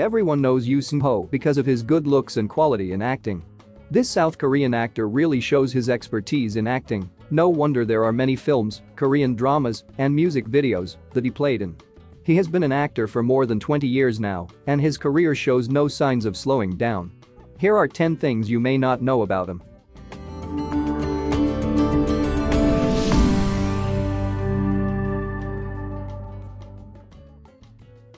Everyone knows Yoo Seung-ho because of his good looks and quality in acting. This South Korean actor really shows his expertise in acting. No wonder there are many films, Korean dramas, and music videos that he played in. He has been an actor for more than 20 years now, and his career shows no signs of slowing down. Here are 10 things you may not know about him.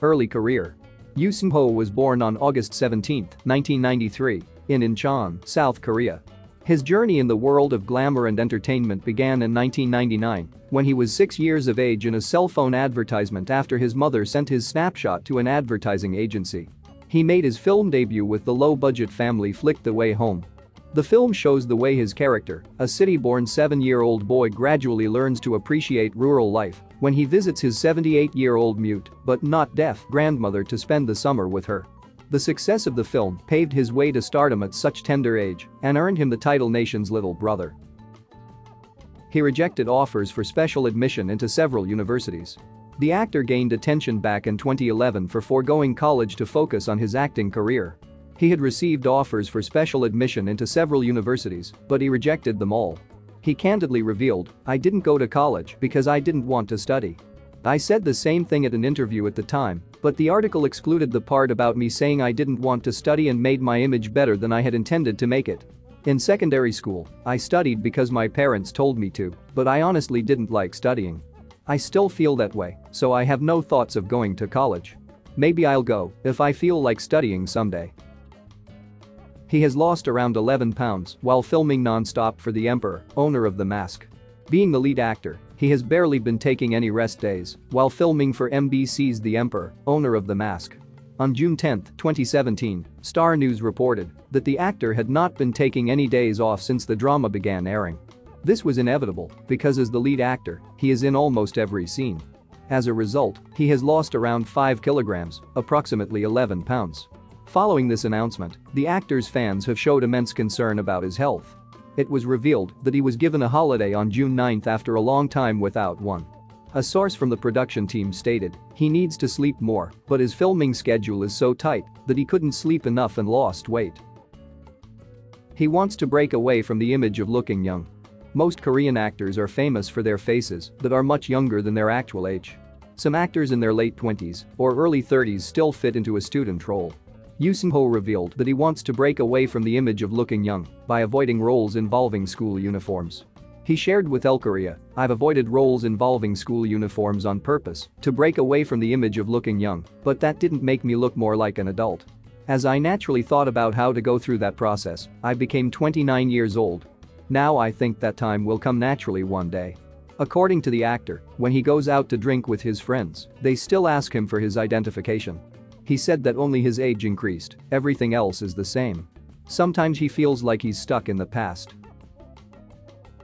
Early career. Yoo Seung-ho was born on August 17, 1993, in Incheon, South Korea. His journey in the world of glamour and entertainment began in 1999 when he was six years of age in a cell phone advertisement after his mother sent his snapshot to an advertising agency. He made his film debut with the low-budget family flick The Way Home. The film shows the way his character, a city-born seven-year-old boy gradually learns to appreciate rural life when he visits his 78-year-old mute but not deaf grandmother to spend the summer with her. The success of the film paved his way to stardom at such tender age and earned him the title nation's little brother. He rejected offers for special admission into several universities. The actor gained attention back in 2011 for foregoing college to focus on his acting career. He had received offers for special admission into several universities, but he rejected them all. He candidly revealed, I didn't go to college because I didn't want to study. I said the same thing at an interview at the time, but the article excluded the part about me saying I didn't want to study and made my image better than I had intended to make it. In secondary school, I studied because my parents told me to, but I honestly didn't like studying. I still feel that way, so I have no thoughts of going to college. Maybe I'll go if I feel like studying someday. He has lost around 11 pounds while filming non-stop for The Emperor, owner of The Mask. Being the lead actor, he has barely been taking any rest days while filming for MBC's The Emperor, owner of The Mask. On June 10, 2017, Star News reported that the actor had not been taking any days off since the drama began airing. This was inevitable because as the lead actor, he is in almost every scene. As a result, he has lost around 5 kilograms, approximately 11 pounds. Following this announcement, the actor's fans have showed immense concern about his health. It was revealed that he was given a holiday on June 9 after a long time without one. A source from the production team stated, he needs to sleep more, but his filming schedule is so tight that he couldn't sleep enough and lost weight. He wants to break away from the image of looking young. Most Korean actors are famous for their faces that are much younger than their actual age. Some actors in their late 20s or early 30s still fit into a student role. Yoo Seung-ho revealed that he wants to break away from the image of looking young by avoiding roles involving school uniforms. He shared with Elle Korea, I've avoided roles involving school uniforms on purpose to break away from the image of looking young, but that didn't make me look more like an adult. As I naturally thought about how to go through that process, I became 29 years old. Now I think that time will come naturally one day. According to the actor, when he goes out to drink with his friends, they still ask him for his identification. He said that only his age increased, everything else is the same. Sometimes he feels like he's stuck in the past.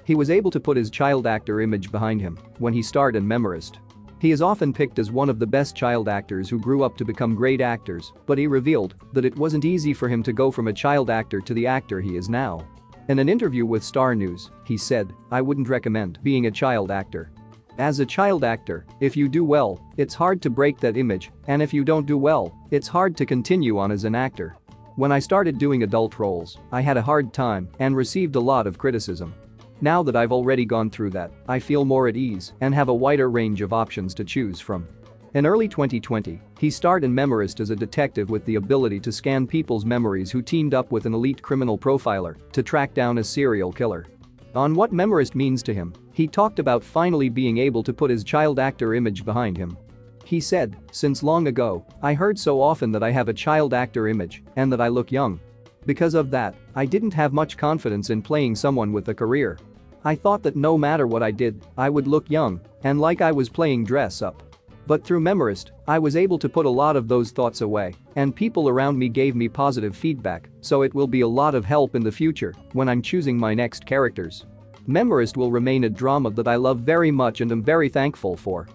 He was able to put his child actor image behind him when he starred in Memorist. He is often picked as one of the best child actors who grew up to become great actors, but he revealed that it wasn't easy for him to go from a child actor to the actor he is now. In an interview with Star News, he said, I wouldn't recommend being a child actor. As a child actor, if you do well, it's hard to break that image, and if you don't do well, it's hard to continue on as an actor. When I started doing adult roles, I had a hard time and received a lot of criticism. Now that I've already gone through that, I feel more at ease and have a wider range of options to choose from. In early 2020, he starred in Memorist as a detective with the ability to scan people's memories who teamed up with an elite criminal profiler to track down a serial killer. On what Memorist means to him, he talked about finally being able to put his child actor image behind him. He said, since long ago, I heard so often that I have a child actor image and that I look young. Because of that, I didn't have much confidence in playing someone with a career. I thought that no matter what I did, I would look young and like I was playing dress up. But through Memorist, I was able to put a lot of those thoughts away, and people around me gave me positive feedback, so it will be a lot of help in the future when I'm choosing my next characters. Memorist will remain a drama that I love very much and am very thankful for.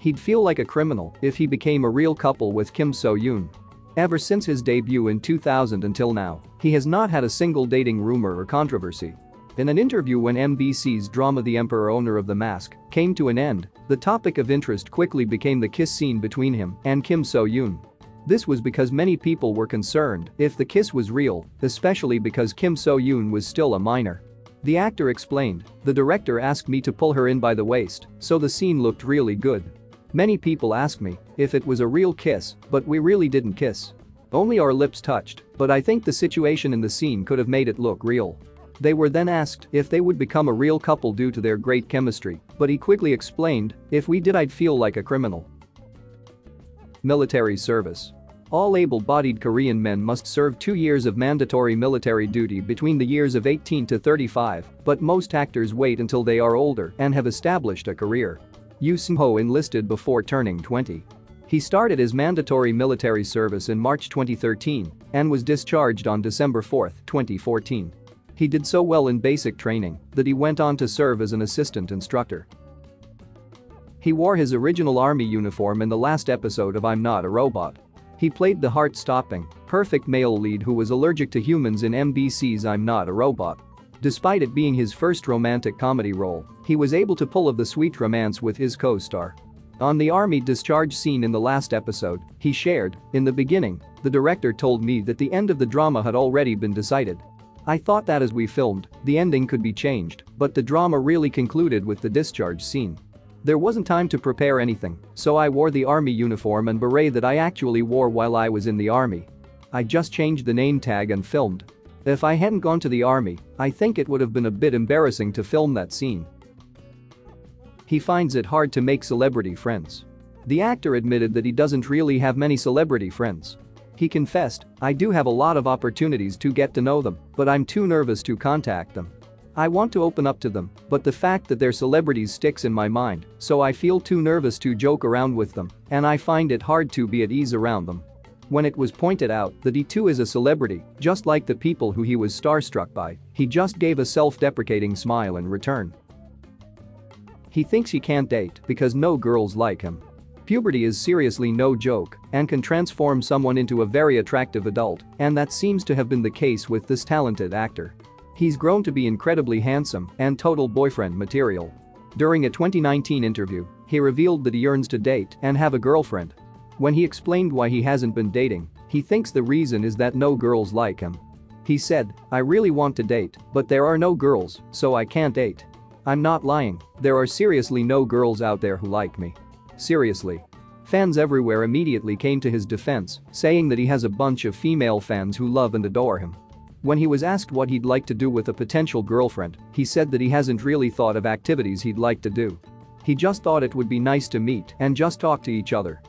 He'd feel like a criminal if he became a real couple with Kim So-hyun. Ever since his debut in 2000 until now, he has not had a single dating rumor or controversy. In an interview when MBC's drama The Emperor owner of the mask came to an end, the topic of interest quickly became the kiss scene between him and Kim So-hyun. This was because many people were concerned if the kiss was real, especially because Kim So-hyun was still a minor. The actor explained, the director asked me to pull her in by the waist, so the scene looked really good. Many people ask me if it was a real kiss, but we really didn't kiss. Only our lips touched, but I think the situation in the scene could have made it look real. They were then asked if they would become a real couple due to their great chemistry, but he quickly explained, if we did I'd feel like a criminal. Military service. All able-bodied Korean men must serve two years of mandatory military duty between the years of 18 to 35, but most actors wait until they are older and have established a career. Yoo Seung-ho enlisted before turning 20. He started his mandatory military service in March 2013 and was discharged on December 4, 2014. He did so well in basic training that he went on to serve as an assistant instructor. He wore his original army uniform in the last episode of I'm Not a Robot. He played the heart-stopping, perfect male lead who was allergic to humans in MBC's I'm Not a Robot. Despite it being his first romantic comedy role, he was able to pull off the sweet romance with his co-star. On the army discharge scene in the last episode, he shared, in the beginning, the director told me that the end of the drama had already been decided. I thought that as we filmed, the ending could be changed, but the drama really concluded with the discharge scene. There wasn't time to prepare anything, so I wore the army uniform and beret that I actually wore while I was in the army. I just changed the name tag and filmed. If I hadn't gone to the army, I think it would have been a bit embarrassing to film that scene. He finds it hard to make celebrity friends. The actor admitted that he doesn't really have many celebrity friends. He confessed, I do have a lot of opportunities to get to know them, but I'm too nervous to contact them. I want to open up to them, but the fact that they're celebrities sticks in my mind, so I feel too nervous to joke around with them, and I find it hard to be at ease around them. When it was pointed out that he too is a celebrity, just like the people who he was starstruck by, he just gave a self-deprecating smile in return. He thinks he can't date because no girls like him. Puberty is seriously no joke and can transform someone into a very attractive adult, and that seems to have been the case with this talented actor. He's grown to be incredibly handsome and total boyfriend material. During a 2019 interview, he revealed that he yearns to date and have a girlfriend. When he explained why he hasn't been dating, he thinks the reason is that no girls like him. He said, I really want to date, but there are no girls, so I can't date. I'm not lying, there are seriously no girls out there who like me. Seriously. Fans everywhere immediately came to his defense, saying that he has a bunch of female fans who love and adore him. When he was asked what he'd like to do with a potential girlfriend, he said that he hasn't really thought of activities he'd like to do. He just thought it would be nice to meet and just talk to each other